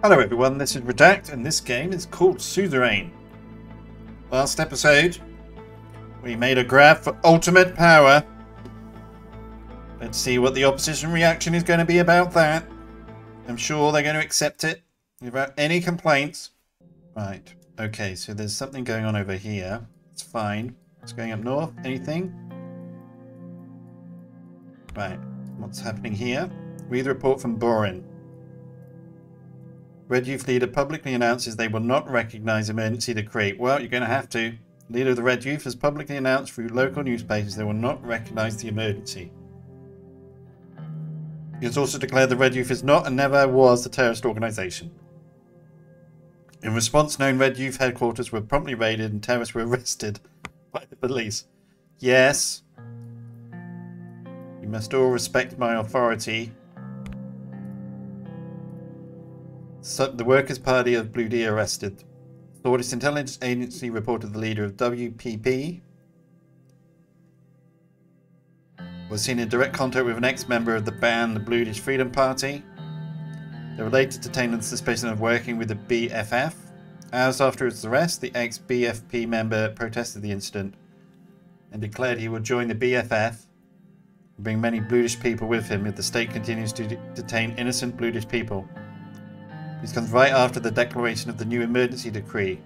Hello everyone, this is Redact, and this game is called Suzerain. Last episode, we made a grab for ultimate power. Let's see what the opposition reaction is going to be about that. I'm sure they're going to accept it without any complaints. Right, okay, so there's something going on over here. It's fine. It's going up north. Anything? Right, what's happening here? Read the report from Borin. Red Youth leader publicly announces they will not recognize emergency decree. Well, you're going to have to. Leader of the Red Youth has publicly announced through local newspapers they will not recognize the emergency. He has also declared the Red Youth is not and never was a terrorist organization. In response, known Red Youth headquarters were promptly raided and terrorists were arrested by the police. Yes. You must all respect my authority So the Workers' Party of Bludia arrested. Sordish Intelligence Agency reported the leader of WPB was seen in direct contact with an ex-member of the band the Bludish Freedom Party. They were later detained on suspicion of working with the BFP. Hours after his arrest, the ex-BFP member protested the incident and declared he would join the BFP and bring many Bludish people with him if the state continues to detain innocent Bludish people. This comes right after the declaration of the new emergency decree.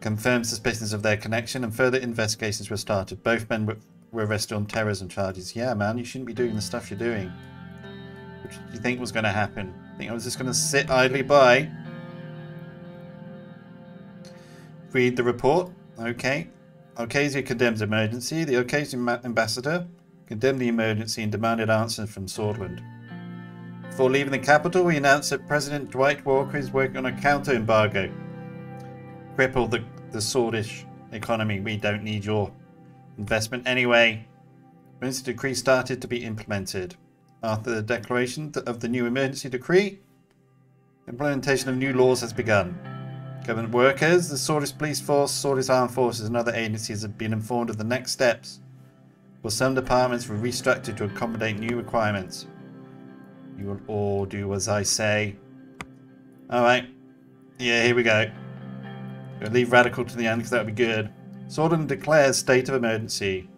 Confirmed suspicions of their connection and further investigations were started. Both men were, were arrested on terrorism charges. Yeah, man, you shouldn't be doing the stuff you're doing. What do you think was going to happen? I think I was just going to sit idly by? Read the report. Okay. Arcasia condemns emergency. The Arcasian ambassador condemned the emergency and demanded answers from Sordland. Before leaving the capital, we announced that President Dwight Walker is working on a counter-embargo. Cripple the, the Sordish economy. We don't need your investment anyway. Emergency decree started to be implemented. After the declaration of the new emergency decree, implementation of new laws has begun. Government workers, the Sordish Police Force, Sordish Armed Forces and other agencies have been informed of the next steps, while some departments were restructured to accommodate new requirements. You will all do as I say. Alright. Yeah, here we go. We'll leave Radical to the end because that would be good. Sordland declares state of emergency.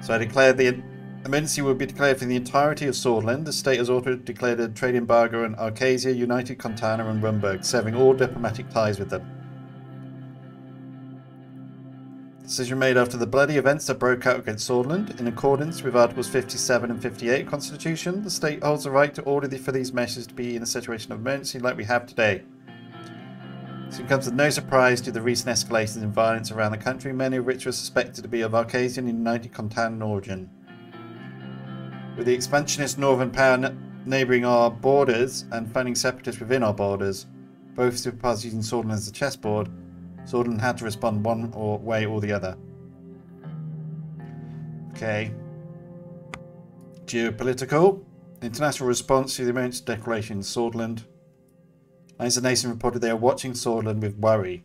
So I declare the emergency will be declared for the entirety of Sordland. The state has also declared a trade embargo on Arcasia, United Contana and Rumburg, severing all diplomatic ties with them. Decision made after the bloody events that broke out against Sordland. In accordance with Articles 57 and 58 Constitution, the state holds the right to order for these measures to be in a situation of emergency like we have today. It comes as no surprise to the recent escalations in violence around the country, many of which were suspected to be of Arcasian and United Contanan origin. With the expansionist northern power neighbouring our borders and funding separatists within our borders, both superpowers using Sordland as a chessboard, Sordland had to respond one or way or the other. Okay. Geopolitical. International response to the emergency declaration in Sordland. Lions Nation reported they are watching Sordland with worry.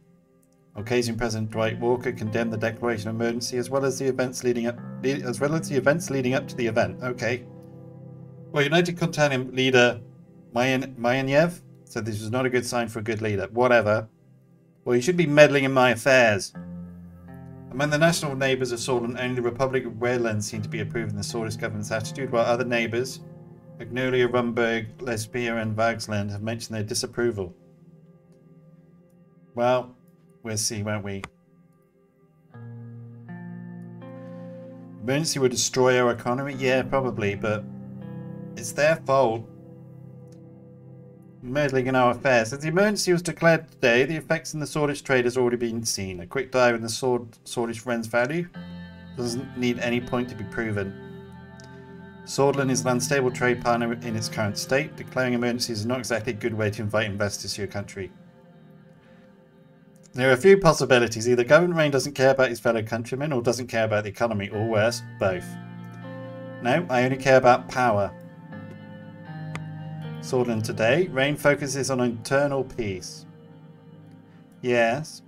Arcasian President Dwight Walker condemned the declaration of emergency as well as the events leading up as well as the events leading up to the event. Okay. Well, United Contanian leader Mayan Mayanyev said this was not a good sign for a good leader. Whatever. Well, you should be meddling in my affairs. Among the national neighbours of Sordland, only the Republic of Wehlen seem to be approving the Sordish government's attitude, while other neighbours, Agnolia, Rumburg, Lespia and Valgsland, have mentioned their disapproval. Well, we'll see, won't we? Emergency would destroy our economy? Yeah, probably, but it's their fault meddling in our affairs. As the emergency was declared today, the effects in the Sordish trade has already been seen. A quick dive in the sword, Sordish Ren's value doesn't need any point to be proven. Sordland is an unstable trade partner in its current state. Declaring emergencies is not exactly a good way to invite investors to your country. There are a few possibilities. Either Government Rayne doesn't care about his fellow countrymen or doesn't care about the economy, or worse, both. No, I only care about power. Sordland today. Rayne focuses on internal peace. Yes.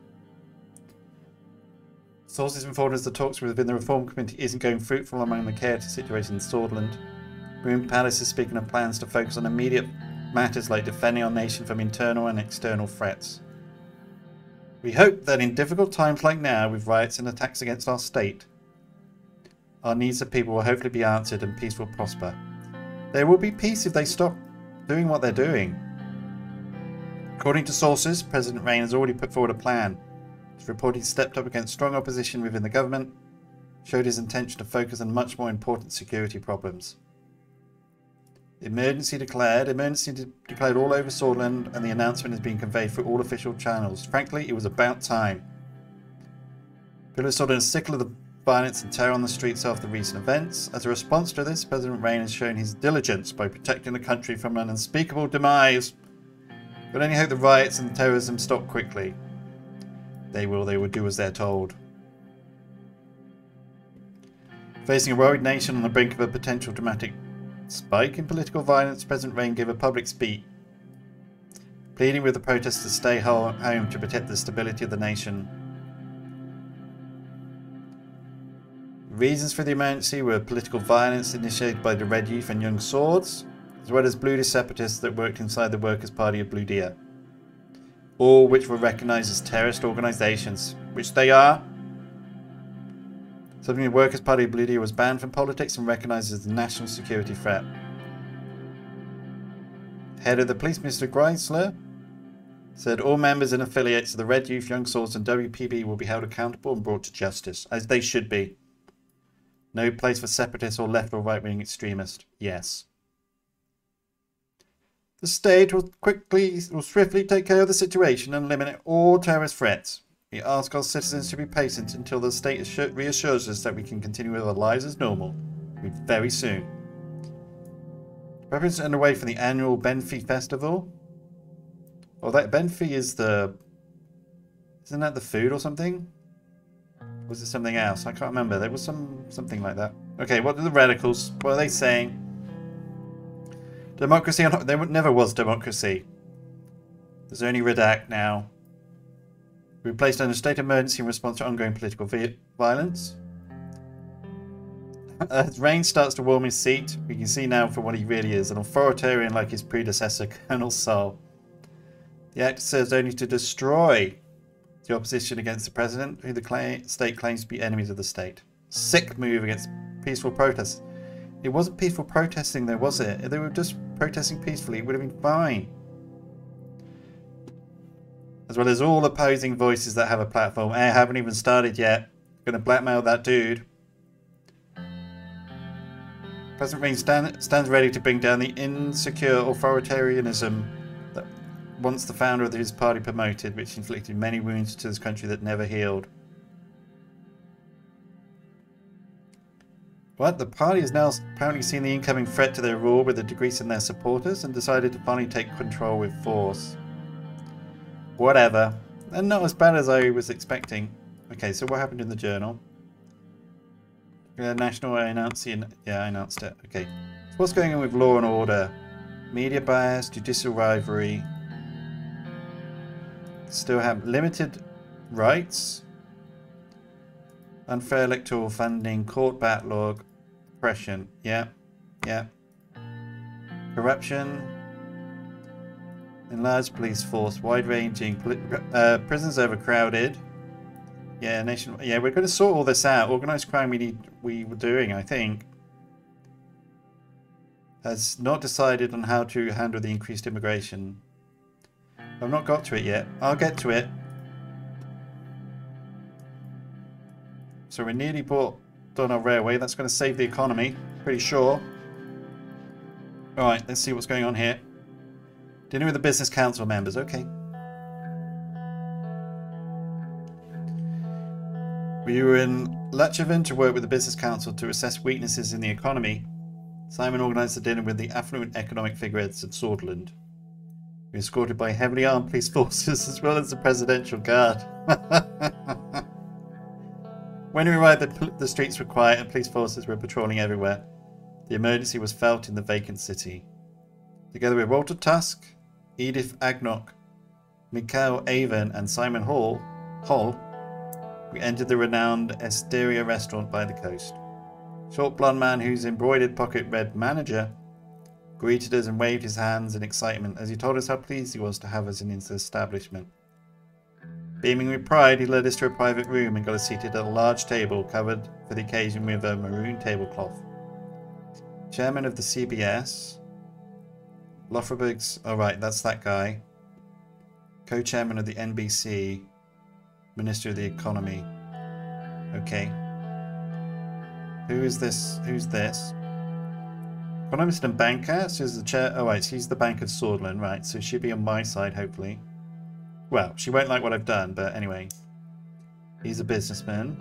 Sources informed us the talks within the Reform Committee isn't going fruitful among the care situation in Sordland. Maroon Palace is speaking of plans to focus on immediate matters like defending our nation from internal and external threats. We hope that in difficult times like now, with riots and attacks against our state, our needs of people will hopefully be answered and peace will prosper. There will be peace if they stop doing what they're doing. According to sources, President Rayne has already put forward a plan. It's reported stepped up against strong opposition within the government, showed his intention to focus on much more important security problems. Emergency declared. Emergency de declared all over Sordland, and the announcement has been conveyed through all official channels. Frankly, it was about time. People of Sordland are sick of the violence and terror on the streets after recent events. As a response to this, President Rayne has shown his diligence by protecting the country from an unspeakable demise. But only hope the riots and terrorism stop quickly. They will, they will do as they're told. Facing a worried nation on the brink of a potential dramatic spike in political violence, President Rayne gave a public speech pleading with the protesters to stay home to protect the stability of the nation. Reasons for the emergency were political violence initiated by the Red Youth and Young Swords, as well as Blue separatists that worked inside the Workers' Party of Bludia, all which were recognized as terrorist organizations, which they are. Something the Workers' Party of Bludia was banned from politics and recognized as a national security threat. Head of the police, Mr. Greisler, said all members and affiliates of the Red Youth, Young Swords and WPB will be held accountable and brought to justice, as they should be. No place for separatists or left or right wing extremists. Yes. The state will quickly, will swiftly take care of the situation and eliminate all terrorist threats. We ask our citizens to be patient until the state reassures us that we can continue with our lives as normal. Very soon. Preparations underway for the annual Benfey Festival. Oh, that Benfey is the... Isn't that the food or something? Was it something else? I can't remember. There was some something like that. Okay, what are the radicals? What are they saying? Democracy on... There never was democracy. There's only redact now. We placed under state emergency in response to ongoing political violence. As Rayne starts to warm his seat, we can see now for what he really is, an authoritarian like his predecessor, Colonel Saul. The act serves only to destroy the opposition against the president, who the state claims to be enemies of the state. Sick move against peaceful protests. It wasn't peaceful protesting though, was it? If they were just protesting peacefully, it would have been fine. As well as all opposing voices that have a platform. I haven't even started yet. Gonna blackmail that dude. President Rayne stand, stands ready to bring down the insecure authoritarianism once the founder of his party promoted, which inflicted many wounds to this country that never healed. What? The party has now apparently seen the incoming threat to their rule with a decrease in their supporters and decided to finally take control with force. Whatever. And not as bad as I was expecting. Okay, so what happened in the journal? Uh, National, the... Yeah, I announced it. Okay. So what's going on with law and order? Media bias, judicial rivalry, Still have limited rights. Unfair electoral funding, court backlog, oppression. Yeah, yeah. Corruption. Enlarged police force, wide-ranging. Uh, prisons overcrowded. Yeah, nation. Yeah, we're going to sort all this out. Organized crime. We need. We were doing. I think has not decided on how to handle the increased immigration. I've not got to it yet. I'll get to it. So we nearly bought done our railway. That's going to save the economy. Pretty sure. Alright, let's see what's going on here. Dinner with the business council members. Okay. We were in Lachevin to work with the business council to assess weaknesses in the economy. Simon organised the dinner with the affluent economic figureheads of Sordland escorted by heavily armed police forces as well as the presidential guard. when we arrived, the, the streets were quiet and police forces were patrolling everywhere. The emergency was felt in the vacant city. Together with Walter Tusk, Edith Agnock, Mikhail Avon, and Simon Hall, Hall, we entered the renowned Esteria restaurant by the coast. Short blonde man whose embroidered pocket read manager greeted us and waved his hands in excitement as he told us how pleased he was to have us in his establishment. Beaming with pride, he led us to a private room and got us seated at a large table covered for the occasion with a maroon tablecloth. Chairman of the CBS, Lothbrog's. Oh, right, that's that guy. Co chairman of the NBC, Minister of the Economy. Okay. Who is this? Who's this? Economist and banker. So is the chair. Oh, right. So he's the Bank of Swordland, right? So she'll be on my side, hopefully. Well, she won't like what I've done, but anyway. He's a businessman.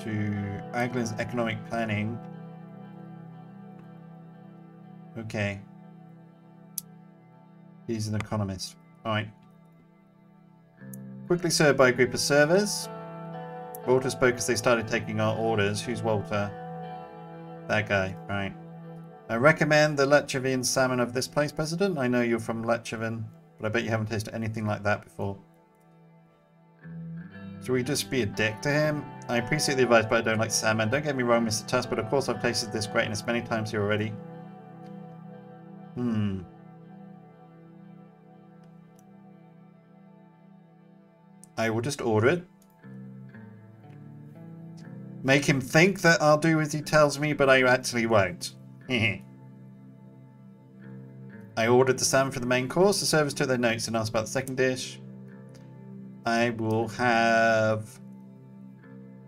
To Aglin's economic planning. Okay. He's an economist. Alright. Quickly served by a group of servers. Walter spoke as they started taking our orders. Who's Walter? That guy, right. I recommend the Lechovian salmon of this place, President. I know you're from Lachevin, but I bet you haven't tasted anything like that before. Should we just be a dick to him? I appreciate the advice, but I don't like salmon. Don't get me wrong, Mr. Tusk, but of course I've tasted this greatness many times here already. Hmm. I will just order it. Make him think that I'll do as he tells me, but I actually won't. I ordered the salmon for the main course. The servers took their notes and asked about the second dish. I will have...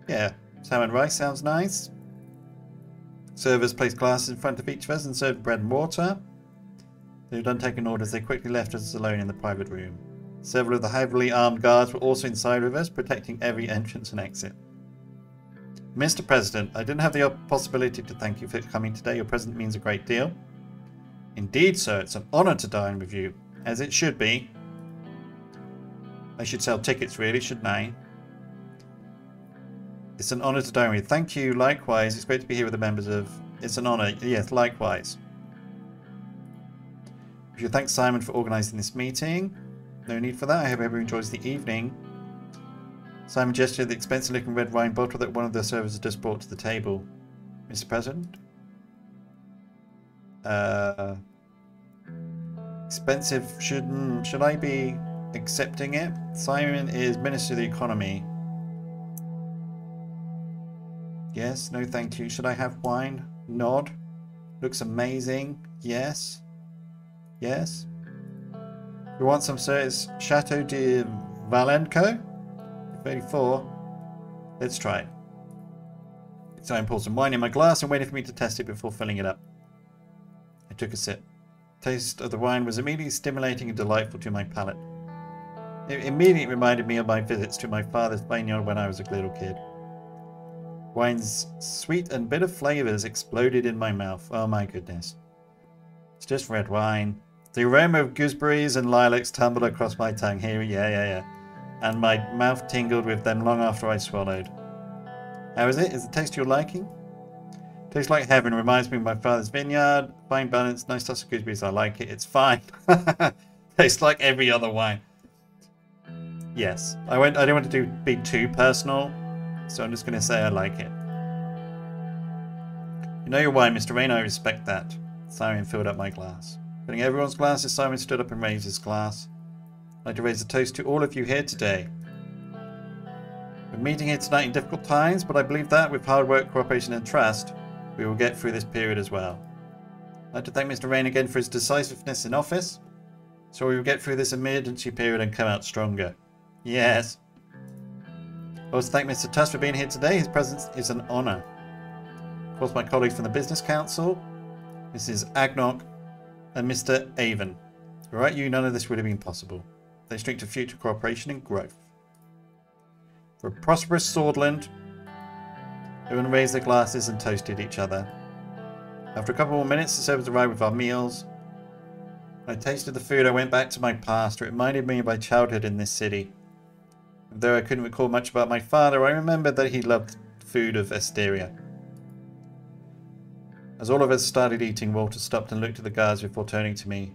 Yeah, salmon rice sounds nice. Servers placed glasses in front of each of us and served bread and water. They done taking orders. They quickly left us alone in the private room. Several of the heavily armed guards were also inside with us, protecting every entrance and exit. Mr. President, I didn't have the possibility to thank you for coming today. Your presence means a great deal. Indeed, sir, it's an honour to dine with you, as it should be. I should sell tickets, really, shouldn't I? It's an honour to dine with you. Thank you, likewise. It's great to be here with the members of... It's an honour. Yes, likewise. We should thank Simon for organising this meeting. No need for that. I hope everyone enjoys the evening. Simon gestured the expensive looking red wine bottle that one of the servers had just brought to the table. Mr. President? Uh, expensive. Should hmm, should I be accepting it? Simon is Minister of the Economy. Yes, no thank you. Should I have wine? Nod. Looks amazing. Yes. Yes. You want some, sir? It's Chateau de Valenco? 34. Let's try it. So I poured some wine in my glass and waited for me to test it before filling it up. I took a sip. taste of the wine was immediately stimulating and delightful to my palate. It immediately reminded me of my visits to my father's vineyard when I was a little kid. Wine's sweet and bitter flavors exploded in my mouth. Oh my goodness. It's just red wine. The aroma of gooseberries and lilacs tumbled across my tongue. Here, yeah, yeah, yeah and my mouth tingled with them long after I swallowed. How is it? Is the taste your liking? Tastes like heaven. Reminds me of my father's vineyard. Fine balance, nice toss of gooseberries. I like it. It's fine. Tastes like every other wine. Yes, I went. I didn't want to do be too personal, so I'm just going to say I like it. You know your wine, Mr. Rayne. I respect that. Simon filled up my glass. Filling everyone's glasses, Simon stood up and raised his glass. I'd like to raise a toast to all of you here today. We're meeting here tonight in difficult times, but I believe that with hard work, cooperation and trust, we will get through this period as well. I'd like to thank Mr. Rayne again for his decisiveness in office, so we will get through this emergency period and come out stronger. Yes. I also thank Mr. Tusk for being here today. His presence is an honour. Of course, my colleagues from the Business Council, Mrs. Agnok and Mr. Avon. Without you, none of this would have been possible. They string to future cooperation and growth. For a prosperous Sordland, everyone raised their glasses and toasted each other. After a couple more minutes, the servants arrived with our meals. When I tasted the food, I went back to my past. It reminded me of my childhood in this city. Though I couldn't recall much about my father, I remembered that he loved food of Esteria. As all of us started eating, Walter stopped and looked at the guards before turning to me.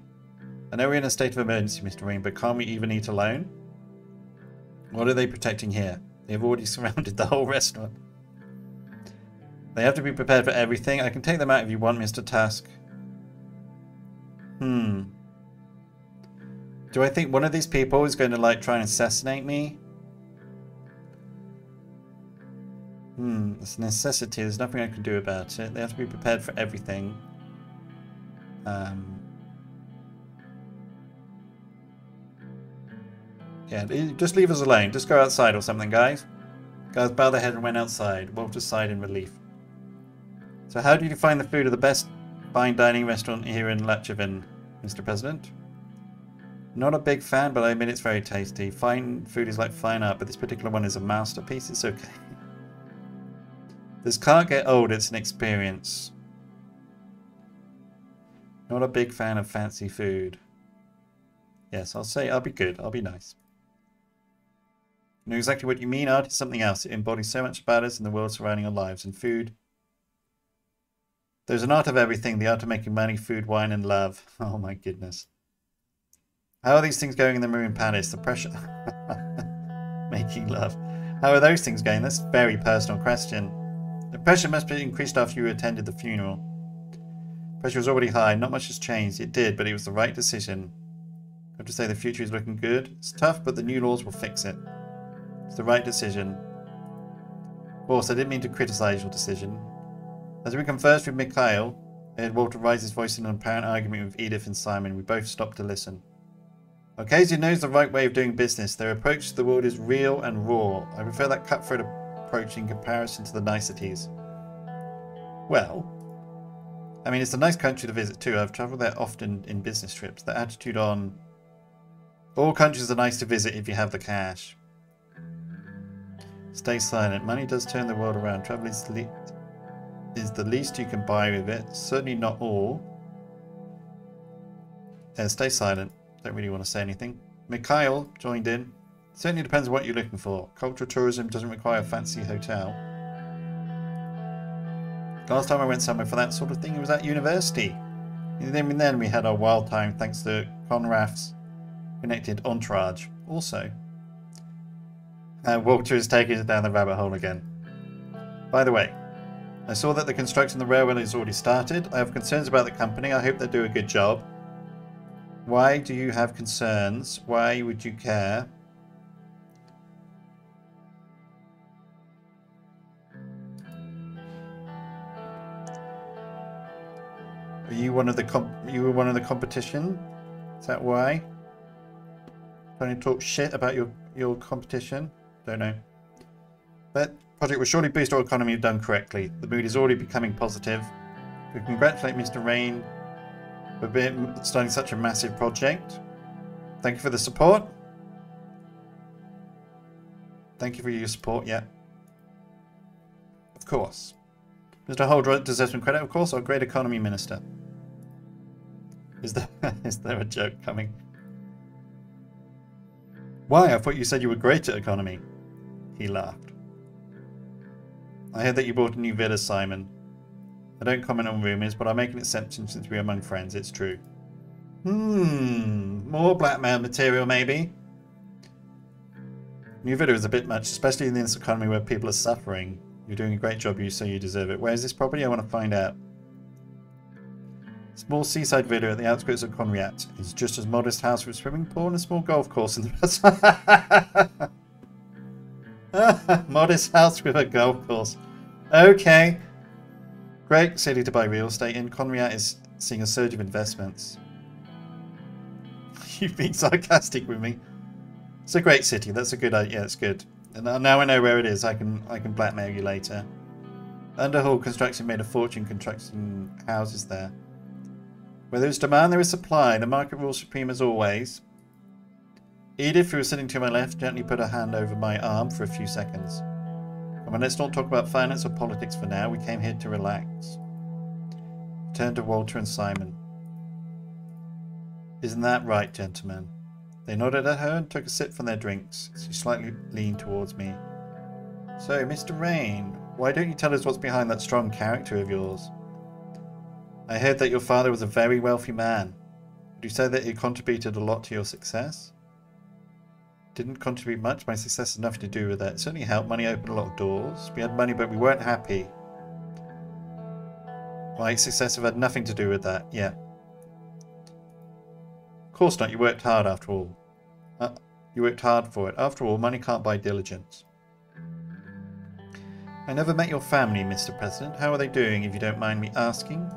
I know we're in a state of emergency, Mr. Rayne, but can't we even eat alone? What are they protecting here? They've already surrounded the whole restaurant. They have to be prepared for everything. I can take them out if you want, Mr. Tusk. Hmm. Do I think one of these people is going to like try and assassinate me? Hmm, it's a necessity. There's nothing I can do about it. They have to be prepared for everything. Um, yeah, just leave us alone. Just go outside or something, guys. Guys bowed their head and went outside. Walter sighed in relief. So how do you find the food of the best fine dining restaurant here in Lachevin, Mr. President? Not a big fan, but I admit it's very tasty. Fine food is like fine art, but this particular one is a masterpiece. It's okay. This can't get old, it's an experience. Not a big fan of fancy food. Yes, I'll say I'll be good. I'll be nice. I know exactly what you mean. Art is something else. It embodies so much about us and the world surrounding our lives. And food. There's an art of everything. The art of making money, food, wine, and love. Oh my goodness. How are these things going in the Maroon Palace? The pressure... making love. How are those things going? That's a very personal question. The pressure must be increased after you attended the funeral. Pressure was already high. Not much has changed. It did, but it was the right decision. I have to say the future is looking good. It's tough, but the new laws will fix it. It's the right decision. Of course, I didn't mean to criticize your decision. As we conversed with Mikhail, I heard Walter raise his voice in an apparent argument with Edith and Simon. We both stopped to listen. Arcasia knows the right way of doing business. Their approach to the world is real and raw. I prefer that cutthroat approach in comparison to the niceties. Well, I mean, it's a nice country to visit too. I've travelled there often in business trips. The attitude on all countries are nice to visit if you have the cash. Stay silent. Money does turn the world around. Travel is, is the least you can buy with it. Certainly not all. Yeah, stay silent. Don't really want to say anything. Mikhail joined in. Certainly depends on what you're looking for. Cultural tourism doesn't require a fancy hotel. Last time I went somewhere for that sort of thing, it was at university. Even then we had our wild time thanks to Conrath's connected entourage. Also, uh, Walter is taking us down the rabbit hole again. By the way, I saw that the construction of the railway has already started. I have concerns about the company. I hope they do a good job. Why do you have concerns? Why would you care? Are you one of the comp you were one of the competition? Is that why? Trying to talk shit about your your competition? Don't know. That project will surely boost our economy if done correctly. The mood is already becoming positive. We congratulate Mr. Rayne for starting such a massive project. Thank you for the support. Thank you for your support, yeah. Of course. Mr. Holdred deserves some credit, of course, our great economy minister. Is there, is there a joke coming? Why? I thought you said you were great at economy. He laughed. I heard that you bought a new villa, Simon. I don't comment on rumours, but I make an exception since we're among friends. It's true. Hmm, more blackmail material maybe? New villa is a bit much, especially in this economy where people are suffering. You're doing a great job, you so you deserve it. Where's this property? I want to find out. Small seaside villa at the outskirts of Conriat. It's just as modest house with a swimming pool and a small golf course in the modest house with a golf course. Okay. Great city to buy real estate in. Conriat is seeing a surge of investments. You've been sarcastic with me. It's a great city. That's a good idea. Yeah, it's good. And now I know where it is. I can I can blackmail you later. Underhall Construction made a fortune constructing houses there. Where there is demand, there is supply. The market rules supreme as always. Edith, who was sitting to my left, gently put her hand over my arm for a few seconds. Come on, let's not talk about finance or politics for now. We came here to relax. Turned to Walter and Simon. Isn't that right, gentlemen? They nodded at her and took a sip from their drinks. She slightly leaned towards me. So, Mr. Rayne, why don't you tell us what's behind that strong character of yours? I heard that your father was a very wealthy man. Would you say that he contributed a lot to your success? Didn't contribute much. My success has nothing to do with that. It certainly helped. Money opened a lot of doors. We had money, but we weren't happy. My success have had nothing to do with that. Yeah. Of course not. You worked hard after all. Uh, you worked hard for it. After all, money can't buy diligence. I never met your family, Mr. President. How are they doing, if you don't mind me asking?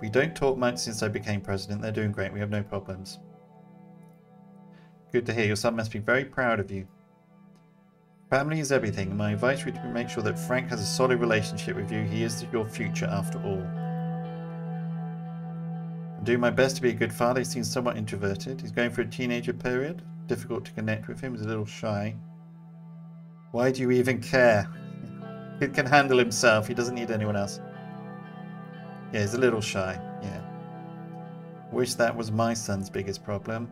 We don't talk much since I became president. They're doing great. We have no problems. Good to hear. Your son must be very proud of you. Family is everything. My advice would be to make sure that Frank has a solid relationship with you. He is your future after all. I'm doing my best to be a good father. He seems somewhat introverted. He's going through a teenager period. Difficult to connect with him. He's a little shy. Why do you even care? He can handle himself. He doesn't need anyone else. Yeah, he's a little shy. Yeah. Wish that was my son's biggest problem.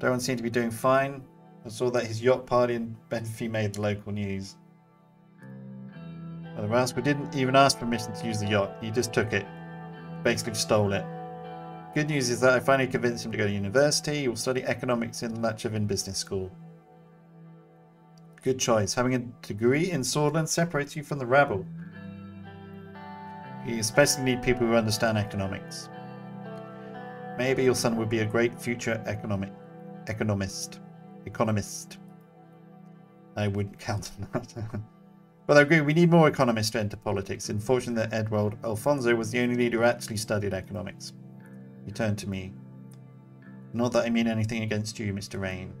Darren seemed to be doing fine. I saw that his yacht party in Benfey made the local news. Well, the rascal didn't even ask permission to use the yacht. He just took it. Basically stole it. Good news is that I finally convinced him to go to university. He will study economics in Lachevin Business School. Good choice. Having a degree in Sordland separates you from the rabble. You especially need people who understand economics. Maybe your son would be a great future economic economist. Economist. I wouldn't count on that. but I agree, we need more economists to enter politics. Unfortunately, that Edward Alfonso was the only leader who actually studied economics. He turned to me. Not that I mean anything against you, Mr. Rayne.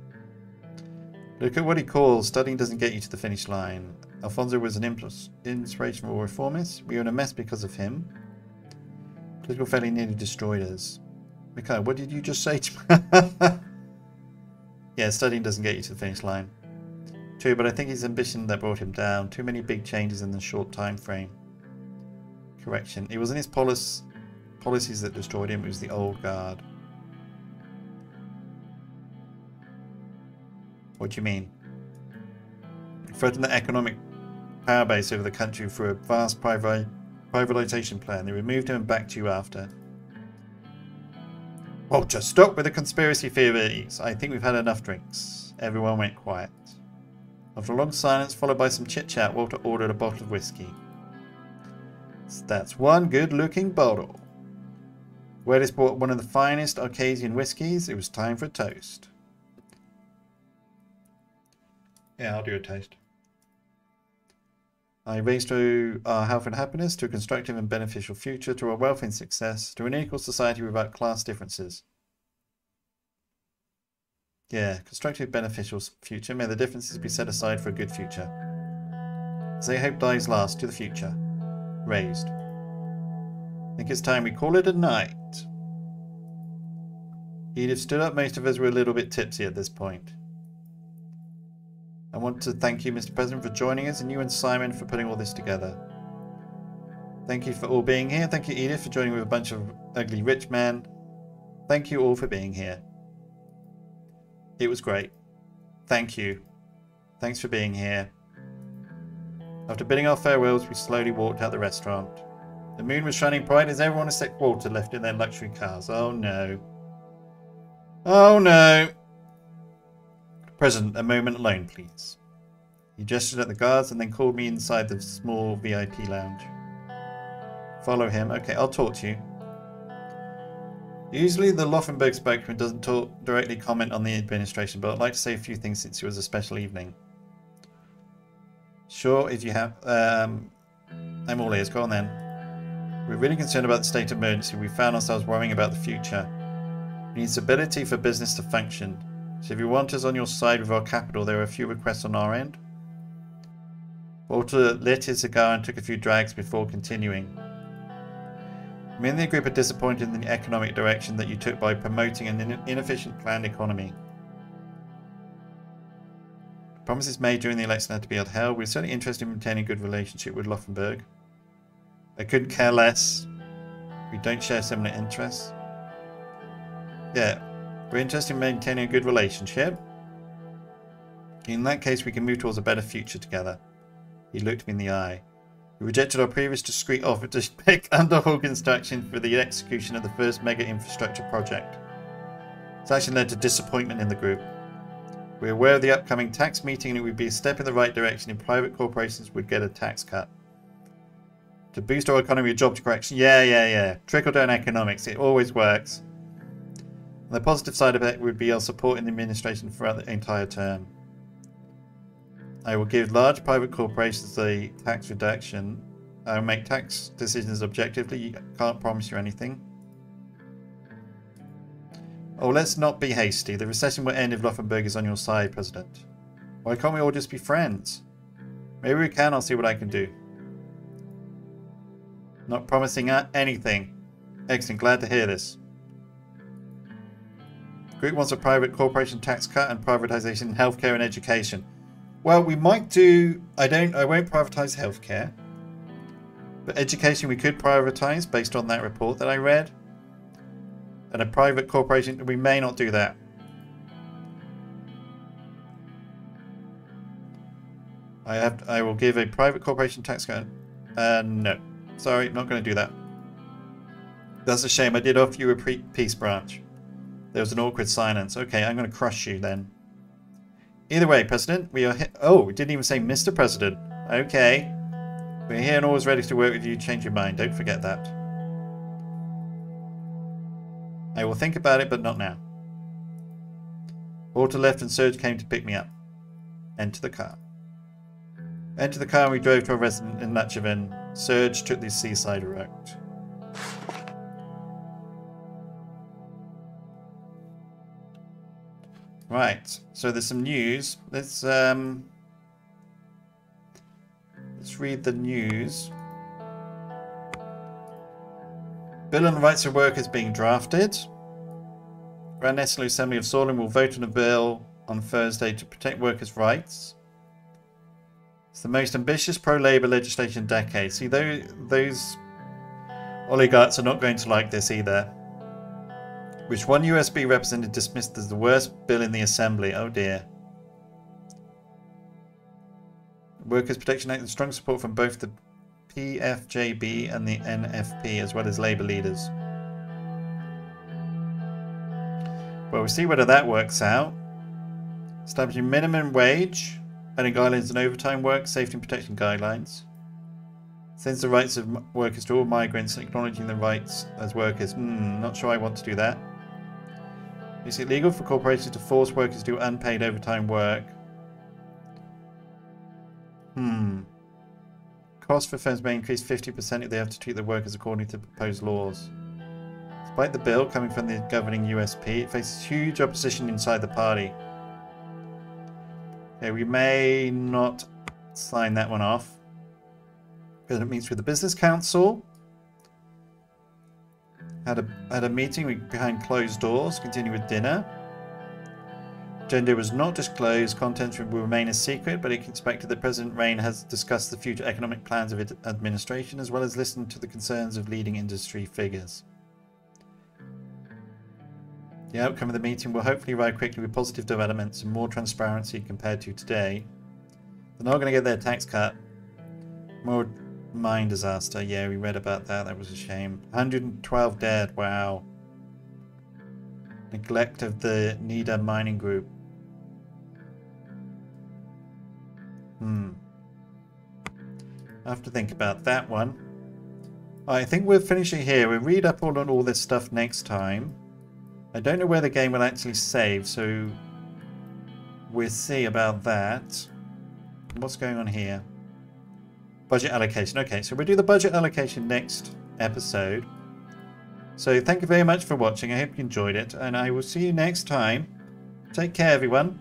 Look at what he calls studying doesn't get you to the finish line. Alfonso was an inspirational reformist. We were in a mess because of him. Political failure nearly destroyed us. Mikhail, what did you just say to me? yeah, studying doesn't get you to the finish line. True, but I think his ambition that brought him down. Too many big changes in the short time frame. Correction. It wasn't his policies that destroyed him, it was the old guard. What do you mean? Threatened the economic power base over the country through a vast privatization plan. They removed him and backed you after. Walter, stop with the conspiracy theories. I think we've had enough drinks. Everyone went quiet. After a long silence, followed by some chit-chat, Walter ordered a bottle of whiskey. That's one good-looking bottle. Wedis bought one of the finest Arcasian whiskies. It was time for a toast. Yeah, I'll do a taste. Uh, I raise to our health and happiness, to a constructive and beneficial future, to our wealth and success, to an equal society without class differences. Yeah, constructive, beneficial future. May the differences be set aside for a good future. Say hope dies last to the future. Raised. I think it's time we call it a night. Edith stood up. Most of us were a little bit tipsy at this point. I want to thank you, Mr. President, for joining us, and you and Simon for putting all this together. Thank you for all being here. Thank you, Edith, for joining with a bunch of ugly rich men. Thank you all for being here. It was great. Thank you. Thanks for being here. After bidding our farewells, we slowly walked out the restaurant. The moon was shining bright as everyone except Walter left in their luxury cars. Oh no. Oh no. President, a moment alone, please. He gestured at the guards and then called me inside the small VIP lounge. Follow him. Okay, I'll talk to you. Usually the Loffenberg spokesman doesn't talk, directly comment on the administration, but I'd like to say a few things since it was a special evening. Sure, if you have... Um, I'm all ears. Go on then. We're really concerned about the state of emergency. We found ourselves worrying about the future. We need stability for business to function. So if you want us on your side with our capital, there are a few requests on our end. Walter lit his cigar and took a few drags before continuing. Me and the group are disappointed in the economic direction that you took by promoting an inefficient planned economy. Promises made during the election had to be upheld. We're certainly interested in maintaining a good relationship with Loffenberg. I couldn't care less. We don't share similar interests. Yeah, we're interested in maintaining a good relationship. In that case, we can move towards a better future together. He looked me in the eye. We rejected our previous discreet offer to pick underhaul construction for the execution of the first mega infrastructure project. It's actually led to disappointment in the group. We're aware of the upcoming tax meeting and it would be a step in the right direction if private corporations would get a tax cut. To boost our economy with job correction. Yeah, yeah, yeah. Trickle down economics. It always works. The positive side of it would be our support in the administration throughout the entire term. I will give large private corporations a tax reduction. I will make tax decisions objectively. Can't promise you anything. Oh, let's not be hasty. The recession will end if Laufenberg is on your side, President. Why can't we all just be friends? Maybe we can. I'll see what I can do. Not promising anything. Excellent. Glad to hear this. Group wants a private corporation tax cut and privatization in healthcare and education. Well, we might do... I don't... I won't privatize healthcare. But education we could privatize based on that report that I read. And a private corporation, we may not do that. I have. I will give a private corporation tax cut. Uh, no. Sorry, not going to do that. That's a shame. I did offer you a peace branch. There was an awkward silence. Okay, I'm going to crush you then. Either way, President, we are here. Oh, we didn't even say Mr. President. Okay. We're here and always ready to work with you. Change your mind. Don't forget that. I will think about it, but not now. Walter left and Serge came to pick me up. Enter the car. Enter the car and we drove to a residence in Lachevin. Serge took the seaside route. Right, so there's some news. Let's um let's read the news. Bill on Rights of Workers being drafted. Grand National Assembly of Sordland will vote on a bill on Thursday to protect workers' rights. It's the most ambitious pro-Labour legislation in decades. See, those, those oligarchs are not going to like this either. Which one USP representative dismissed as the worst bill in the Assembly. Oh dear. Workers' Protection Act and strong support from both the PFJB and the NFP, as well as Labour leaders. Well, we'll see whether that works out. Establishing minimum wage, setting guidelines on overtime work, safety and protection guidelines. Sends the rights of workers to all migrants, acknowledging the rights as workers. Hmm, not sure I want to do that. Is it legal for corporations to force workers to do unpaid overtime work? Hmm. Costs for firms may increase 50% if they have to treat the workers according to proposed laws. Despite the bill coming from the governing USP, it faces huge opposition inside the party. Okay, we may not sign that one off. President meets with the Business Council. Had a, had a meeting behind closed doors, continue with dinner. Agenda was not disclosed. Contents will remain a secret, but it expected that President Rayne has discussed the future economic plans of its administration as well as listened to the concerns of leading industry figures. The outcome of the meeting will hopefully arrive quickly with positive developments and more transparency compared to today. They're not going to get their tax cut. More mine disaster. Yeah, we read about that. That was a shame. 112 dead. Wow. Neglect of the Nida mining group. Hmm. I have to think about that one. I think we're finishing here. We'll read up on all this stuff next time. I don't know where the game will actually save, so we'll see about that. What's going on here? Budget allocation. Okay, so we'll do the budget allocation next episode. So thank you very much for watching. I hope you enjoyed it, and I will see you next time. Take care, everyone.